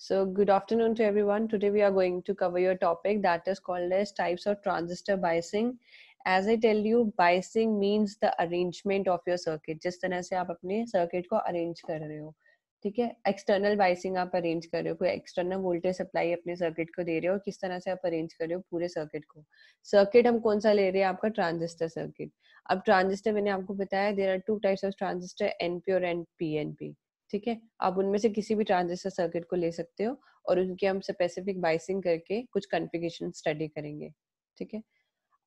So good afternoon to everyone. Today we are going to cover your topic that is called as types of transistor biasing. As I tell you, biasing means the arrangement of your circuit. जिस तरह से आप अपने circuit को arrange कर रहे हो ठीक है एक्सटर्नल बाइसिंग आप अरेंज कर रहे हो कोई एक्सटर्नल वोल्टेज सप्लाई अपने सर्किट को दे रहे हो किस तरह से आप अरेंज कर रहे हो पूरे सर्किट को सर्किट हम कौन सा ले रहे हैं आपका ट्रांजिस्टर सर्किट अब ट्रांजिस्टर मैंने आपको बताया there are two types of transistor NP और एन पी एन पी ठीक है? आप उनमें से किसी भी ट्रांजिस्टर सर्किट को ले सकते हो और उनकी हम स्पेसिफिक बाइसिंग करके कुछ कन्फिगेशन स्टडी करेंगे, ठीक है?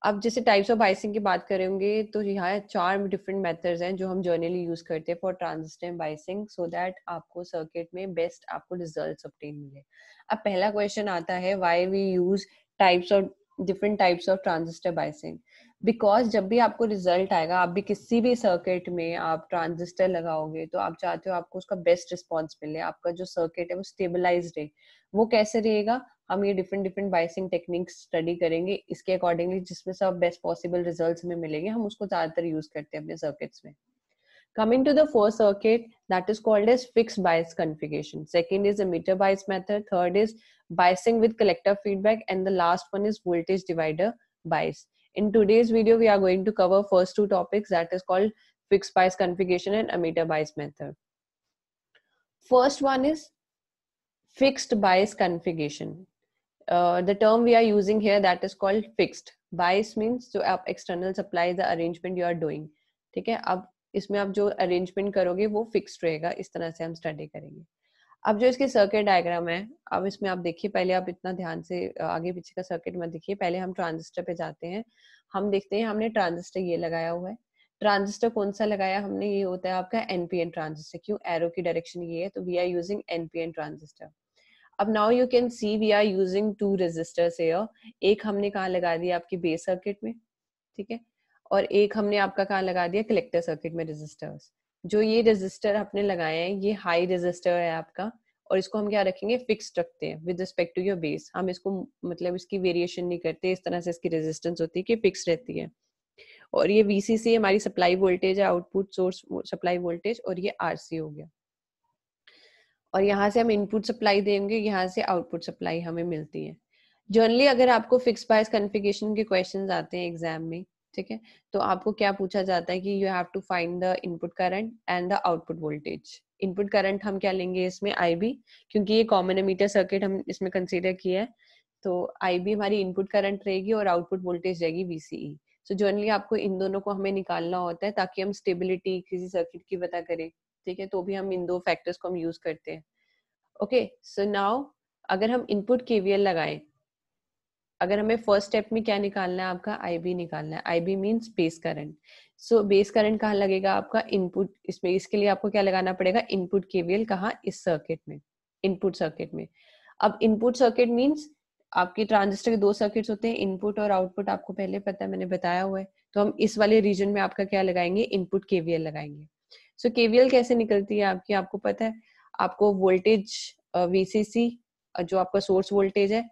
अब जैसे टाइप्स ऑफ़ बाइसिंग की बात करेंगे तो यहाँ चार डिफरेंट मेथड्स हैं जो हम जर्नली यूज़ करते हैं for transistor biasing so that आपको सर्किट में बेस्ट आपको रिजल्ट्स ऑब्टेन मिले। अब पहला क्वेश्चन आता है why we use types of different types of transistor biasing because जब भी आपको रिज़ल्ट आएगा आप भी किसी भी सर्किट में आप ट्रांजिस्टर लगाओगे तो आप चाहते हो आपको उसका बेस्ट रिस्पॉन्स मिले आपका जो सर्किट है वो स्टेबलाइज रहे वो कैसे रहेगा हम ये different different biasing techniques study करेंगे इसके अकॉर्डिंगली जिसमें सब बेस्ट पॉसिबल रिज़ल्ट हमें मिलेंगे हम उसको ज़्यादातर यूज़ करते हैं अपने सर्किट्स में Coming to the first circuit, that is called as fixed bias configuration. Second is the meter bias method. Third is biasing with collector feedback. And the last one is voltage divider bias. In today's video, we are going to cover first two topics that is called fixed bias configuration and ammeter bias method. First one is fixed bias configuration. Uh, the term we are using here that is called fixed. Bias means जो आप external supply the arrangement you are doing. ठीक है अब इसमें आप जो arrangement करोगे वो फिक्स्ड रहेगा इस तरह से हम स्टडी करेंगे अब जो इसकी सर्किट डायग्राम है, अब इसमें आप देखिए, पहले आप इतना ध्यान से आगे पीछे का सर्किट मत देखिए। पहले हम ट्रांजिस्टर पे जाते हैं। हम देखते हैं, हमने ट्रांजिस्टर ये लगाया हुआ है। ट्रांजिस्टर कौन सा लगाया? हमने ये होता है आपका एनपीएन ट्रांजिस्टर क्यों? एरो की डायरेक्शन ये है तो we are using NPN transistor अब now you can see we are using two resistors एक हमने कहा लगा दिया? आपकी बेस सर्किट में, ठीक है? और एक हमने आपका कहा लगा दिया? कलेक्टर सर्किट में रेजिस्टर्स जो ये रेजिस्टर आपने लगाए हैं, ये हाई रेजिस्टर है आपका, और इसको हम क्या रखेंगे? फिक्स रखते हैं with respect to your base हम इसको मतलब इसकी वेरिएशन नहीं करते, इस तरह से इसकी रेजिस्टेंस होती है कि फिक्स रहती है। और ये वीसीसी हमारी सप्लाई वोल्टेज है आउटपुट सोर्स सप्लाई वोल्टेज और ये आरसी हो गया। और यहाँ से हम इनपुट सप्लाई देंगे, यहाँ से आउटपुट सप्लाई हमें मिलती है। जनरली अगर आपको फिक्स बाइस कन्फिगेशन के क्वेश्चन आते हैं एग्ज़ाम में ठीक है? तो आपको क्या पूछा जाता है कि you have to find the input current and the output voltage input current हम क्या लेंगे इसमें? आई बी क्योंकि ये कॉमन एमीटर सर्किट हम इसमें कंसीडर किया है। तो आई बी हमारी इनपुट करंट रहेगी और आउटपुट वोल्टेज रहेगी वीसीई सो जनरली आपको इन दोनों को हमें निकालना होता है ताकि हम स्टेबिलिटी किसी सर्किट की पता करें। ठीक है? तो भी हम इन दो फैक्टर्स को हम यूज़ करते हैं। ओके सो नाउ अगर हम इनपुट केवीएल लगाएँ अगर हमें फ़र्स्ट स्टेप में क्या निकालना है? आपका आई बी निकालना है। I B means base current so base current कहाँ लगेगा आपका? इनपुट इसमें इसके लिए आपको क्या लगाना पड़ेगा? इनपुट केवीएल कहाँ? इस सर्किट में इनपुट सर्किट में। अब इनपुट सर्किट मीन्स आपके ट्रांजिस्टर के दो सर्किट्स होते हैं इनपुट और आउटपुट आपको पहले पता है मैंने बताया हुआ है। तो हम इस वाले रीजन में आपका क्या लगाएँगे? इनपुट केवीएल लगाएँगे। सो so, केवीएल कैसे निकलती है आपकी? आपको पता है आपको वोल्टेज वीसीसी जो आपका सोर्स वोल्टेज है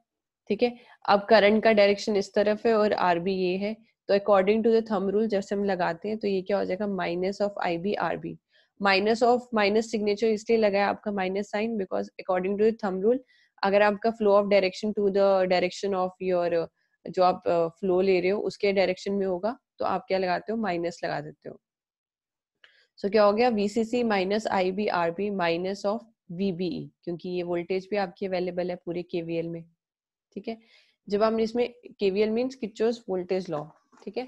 ठीक है? अब करंट का डायरेक्शन इस तरफ़ है और आर बी ये है। तो according to the thumb rule जैसे हम लगाते हैं तो ये क्या हो जाएगा? Minus of I B R B minus of minus signature इसलिए लगाया आपका minus sign because according to the rule अगर आपका flow of direction to the direction of your जो आप फ्लो uh, ले रहे हो उसके डायरेक्शन में होगा तो आप क्या लगाते हो? माइनस लगा देते हो। सो so, क्या हो गया? VCC minus I B R B minus of VBE क्योंकि ये वोल्टेज भी आपकी अवेलेबल है पूरे केवीएल में। ठीक है? जब हम इसमें केवीएल मीन्स किचोस वोल्टेज लॉ ठीक है?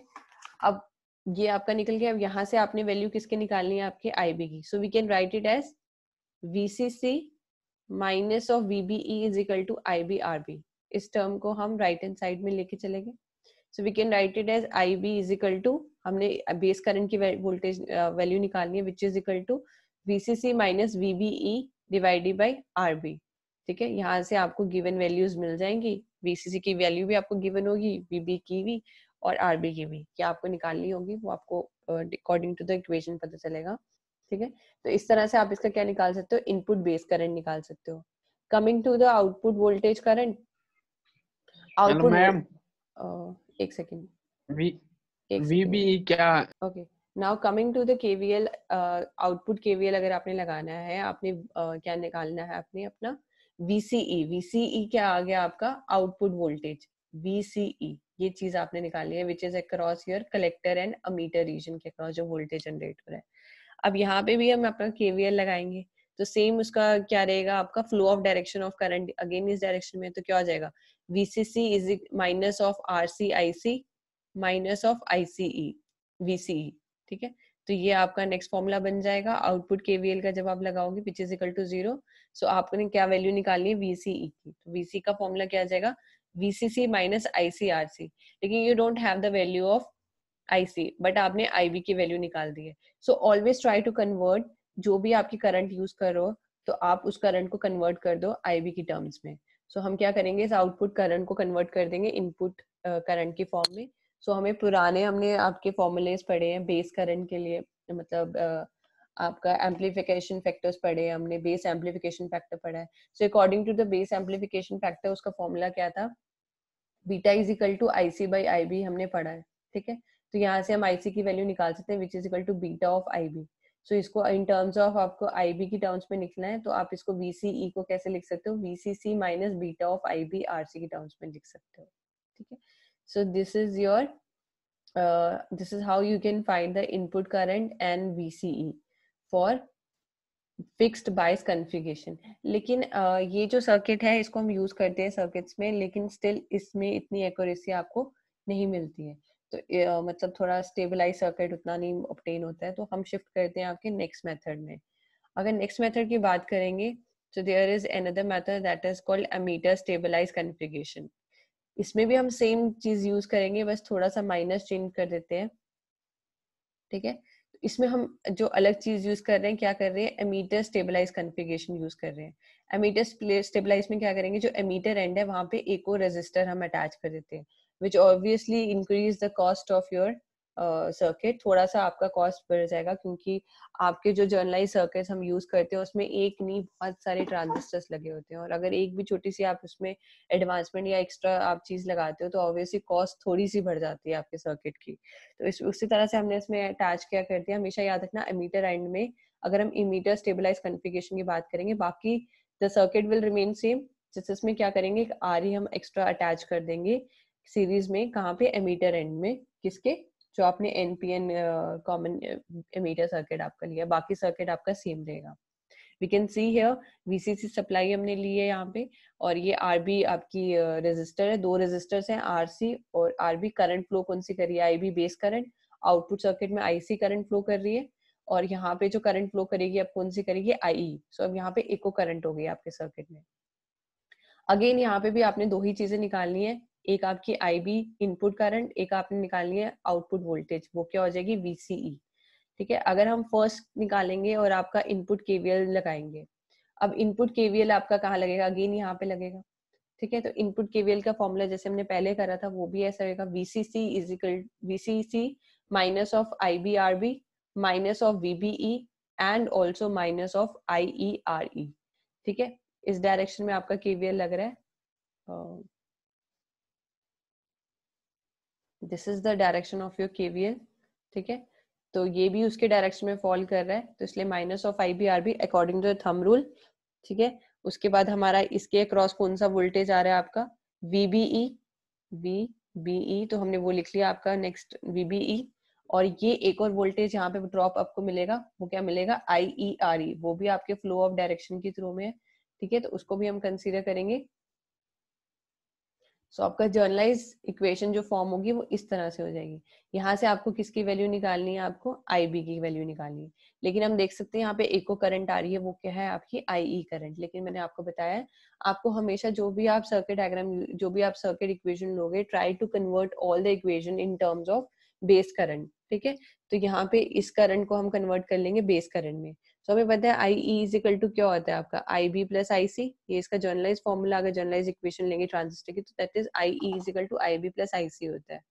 अब ये आपका निकल गया, अब यहाँ से आपने वैल्यू किसके निकालनी है? आपके आईबी की। So we can write it as VCC minus of VBE is equal to I B R B इस टर्म को हम राइट हैंड साइड में लेके चलेंगे। So we can write it as I B is equal to हमने base current की voltage value निकालनी है which is equal to VCC minus VBE divided by R B ठीक है यहाँ से आपको गिवन वैल्यूज़ मिल जाएँगी वीसीसी की वैल्यू भी आपको गिवन होगी वीबी की भी और आरबी की भी क्या आपको निकालनी होगी वो आपको अकॉर्डिंग टू द इक्वेशन पता चलेगा ठीक है? तो इस तरह से आप इसका क्या निकाल सकते हो? इनपुट बेस करंट निकाल सकते हो। Coming to the output voltage current output ma'am एक सेकंड वीबी क्या? Okay now coming to the KVL output KVL अगर आपने लगाना है आपने uh, क्या निकालना है आपने अपना? VCE VCE क्या आ गया आपका? आउटपुट वोल्टेज VCE ये चीज़ आपने निकाली है which is across your collector and emitter region के अक्रॉस जो वोल्टेज जनरेट हो रहा है। अब यहाँ पे भी हम अपना केवीएल लगाएँगे तो सेम उसका क्या रहेगा? आपका flow of direction of current again इस डायरेक्शन में तो क्या हो जाएगा? VCC is minus of R C RCIC minus of ICE VCE ठीक है? तो ये आपका नेक्स्ट फॉर्मूला बन जाएगा आउटपुट केवीएल का जब आप लगाओगे which is equal to zero so आपने क्या वैल्यू निकालनी है? VCE की। तो VC का फॉर्मूला क्या आ जाएगा? VCC माइनस ICRC लेकिन you don't have the value of IC but आपने IB की वैल्यू निकाल दी है। So always try to convert जो भी आपकी करंट यूज़ करो तो आप उस करंट को कन्वर्ट कर दो IB की टर्म्स में। सो so, हम क्या करेंगे? इस आउटपुट करंट को कन्वर्ट कर देंगे इनपुट करंट की फॉर्म में। सो so, हमें पुराने हमने आपके फॉर्मूलेस पढ़े हैं बेस करंट के लिए मतलब आपका एम्पलीफिकेशन फैक्टर्स पढ़े हैं हमने बेस एम्पलीफिकेशन फैक्टर पढ़ा है। So according to the base amplification factor उसका फॉर्मूला क्या था? Beta is equal to I C by I B हमने पढ़ा है ठीक है? तो यहाँ से हम आई सी की वैल्यू निकाल सकते हैं which is equal to beta of I B so इसको इन टर्म्स ऑफ़ आपको आई बी की टर्म्स में लिखना है तो आप इसको वी सी ई को कैसे लिख सकते हो? V C C minus beta of I B R C की टर्म्स में लिख सकते हो ठीक है? This is your this is how you can find the input current and V C E for fixed bias configuration लेकिन uh, ये जो सर्किट है इसको हम यूज़ करते हैं सर्किट्स में लेकिन स्टिल इसमें इतनी एक्यूरेसी आपको नहीं मिलती है। तो uh, मतलब थोड़ा स्टेबलाइज सर्किट उतना नहीं ऑप्टेन होता है तो हम शिफ्ट करते हैं आपके नेक्स्ट मेथड में। अगर नेक्स्ट मेथड की बात करेंगे तो there is another method that is called emitter stabilize configuration इसमें भी हम सेम चीज़ यूज़ करेंगे, बस थोड़ा सा माइनस चेंज कर देते हैं। ठीक है? तो इसमें हम जो अलग चीज़ यूज़ कर रहे हैं, क्या कर रहे हैं? एमीटर स्टेबलाइज कन्फिगेशन यूज़ कर रहे हैं। एमीटर स्टेबलाइज में क्या करेंगे? जो एमीटर एंड है, वहाँ पे एक और रजिस्टर हम अटैच कर देते हैं which obviously increase the cost of your circuit थोड़ा सा आपका कॉस्ट बढ़ जाएगा क्योंकि आपके जो जर्नलाइज सर्किट हम यूज़ करते हैं, उसमें एक नहीं, बहुत सारे ट्रांजिस्टर्स लगे होते हैं। और अगर एक भी छोटी सी आप उसमें एडवांसमेंट या एक्स्ट्रा आप चीज़ लगाते हो तो ऑब्वियसली कॉस्ट थोड़ी सी बढ़ जाती है आपके सर्किट की। तो इस, उसी तरह से हमने इसमें अटैच क्या, कर दिया। हमेशा याद रखना एमीटर एंड में अगर हम इमीटर स्टेबलाइज कन्फिगेशन की बात करेंगे, बाकी the circuit will remain same जिस इसमें क्या करेंगे आर ही हम एक्स्ट्रा अटैच कर देंगे सीरीज़ में, कहाँ पे? एमीटर एंड में, किसके? जो आपने एनपीएन कॉमन एमीटर सर्किट आपका लिया बाकी सर्किट आपका सेम रहेगा। We can see here VCC supply हमने ली है यहाँ पे और ये आरबी आपकी रेजिस्टर है। दो रेजिस्टर्स हैं आरसी और आरबी करंट फ्लो कौन सी कर रही है? IB base current output circuit में आईसी करंट फ्लो कर रही है और यहाँ पे जो करंट फ्लो करेगी अब कौन सी करेगी? आईई सो so, अब यहाँ पे इको करंट हो गई आपके सर्किट में। अगेन यहाँ पे भी आपने दो ही चीज़ें निकालनी है। एक आपकी आईबी इनपुट करंट एक आपने निकालनी है आउटपुट वोल्टेज वो क्या हो जाएगी? वीसीई ठीक है? अगर हम फ़र्स्ट निकालेंगे और आपका इनपुट केवीएल लगाएँगे, अब इनपुट केवीएल आपका कहाँ लगेगा? अगेन यहाँ पे लगेगा। ठीक है? तो इनपुट केवीएल का फॉर्मूला जैसे हमने पहले करा था, वो भी ऐसा रहेगा। VCC is equal VCC minus of I B R B minus of VBE and also minus of I E R E ठीक है? इस डायरेक्शन में आपका केवीएल लग रहा है। This is the direction of your KVL ठीक है? तो ये भी उसके डायरेक्शन में फॉल कर रहा है तो इसलिए minus of I B R B according to thumb rule ठीक है? उसके बाद हमारा इसके अक्रॉस कौन सा वोल्टेज आ रहा है आपका? वीबीई वी बीई तो हमने वो लिख लिया आपका नेक्स्ट वीबीई और ये एक और वोल्टेज यहाँ पे ड्रॉप आपको मिलेगा, वो क्या मिलेगा? आई ई आर ई वो भी आपके फ्लो ऑफ़ डायरेक्शन के थ्रू में है, ठीक है? तो उसको भी हम कंसीडर करेंगे सो so, आपका जर्नलाइज इक्वेशन जो फॉर्म होगी वो इस तरह से हो जाएगी। यहाँ से आपको किसकी वैल्यू निकालनी है? आपको आई बी की वैल्यू निकालनी है। लेकिन हम देख सकते हैं यहाँ पे इको करंट आ रही है वो क्या है? आपकी आई ई करंट लेकिन मैंने आपको बताया आपको हमेशा जो भी आप सर्किट डायग्राम जो भी आप सर्किट इक्वेशन लोगे try to convert all the equation in terms of base current ठीक है? तो यहाँ पे इस करंट को हम कन्वर्ट कर लेंगे बेस करंट में। सो हमें पता है I E is equal to क्या होता है आपका? आई बी प्लस आई सी ये इसका जर्नलाइज फॉर्मूला अगर जर्नलाइज इक्वेशन लेंगे ट्रांजिस्टर की तो that is I E is equal to I B plus I C होता है।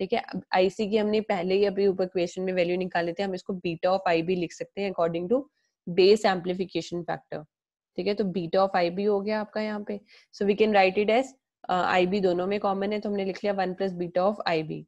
ठीक है? अब आई सी की हमने पहले ही अभी ऊपर इक्वेशन में वैल्यू निकाले थे, हम इसको बीटा ऑफ़ आई बी लिख सकते हैं according to base amplification factor ठीक है? तो बीटा ऑफ़ आई बी हो गया आपका यहाँ पे। So we can write it as I B दोनों में कॉमन है तो हमने लिख लिया one plus beta of I B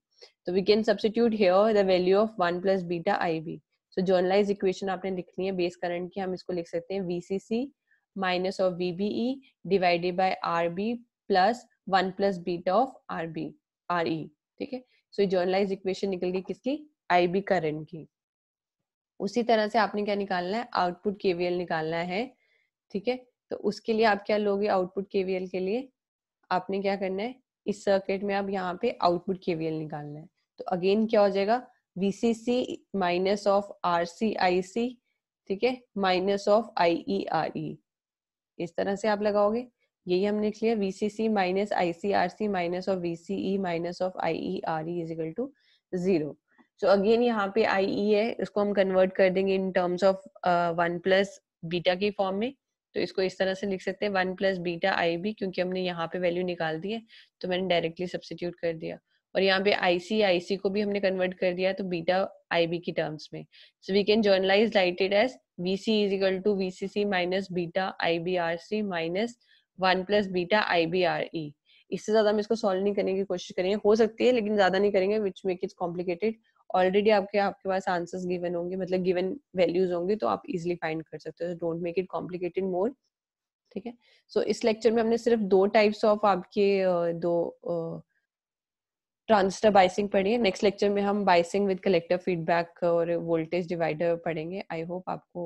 तो we can substitute here the value of one plus beta I B so generalize equation आपने लिखनी है बेस करंट की, हम इसको लिख सकते हैं VCC minus of VBE divided by RB plus 1 plus beta of RB RE ठीक है? सो जर्नलाइज इक्वेशन निकल गई किसकी? IB करंट की। उसी तरह से आपने क्या निकालना है? आउटपुट केवीएल निकालना है, ठीक है? तो उसके लिए आप क्या लोगे आउटपुट केवीएल के लिए? आपने क्या करना है? इस सर्किट में आप यहाँ पे आउटपुट केवीएल निकालना है। तो अगेन क्या हो जाएगा? VCC सी आई सी ठीक है? आई ई आर ई इस तरह से आप लगाओगे। यही हमने लिख लिया VCC R C minus of VCE I E R E is equal to zero so again यहाँ पे आई ई e है, इसको हम कन्वर्ट कर देंगे in terms of one plus beta की फॉर्म में। तो इसको इस तरह से लिख सकते हैं one plus beta I B क्योंकि हमने यहाँ पे वैल्यू निकाल दी है तो मैंने डायरेक्टली सब्सिट्यूट कर दिया। और यहाँ पे आई सी आई सी को भी हमने कन्वर्ट कर दिया तो बीटा आई बी की टर्म्स में। So we can generalize writed as V C is equal to V C C minus beta I B R C minus one plus beta I B R E इससे ज़्यादा हम इसको solve नहीं करने की कोशिश करेंगे। हो सकती है, लेकिन ज़्यादा नहीं करेंगे which make its complicated already आपके आपके पास आंसर्स गिवन होंगे मतलब गिवन वैल्यूज़ होंगे तो आप इजिली फाइंड कर सकते हो। Don't make it complicated more ठीक है? सो इस लेक्चर में हमने सिर्फ़ दो टाइप्स ऑफ़ आपके दो ट्रांजिस्टर बाइसिंग पढ़िए। नेक्स्ट लेक्चर में हम बाइसिंग विद कलेक्टर फीडबैक और वोल्टेज डिवाइडर पढ़ेंगे। आई होप आपको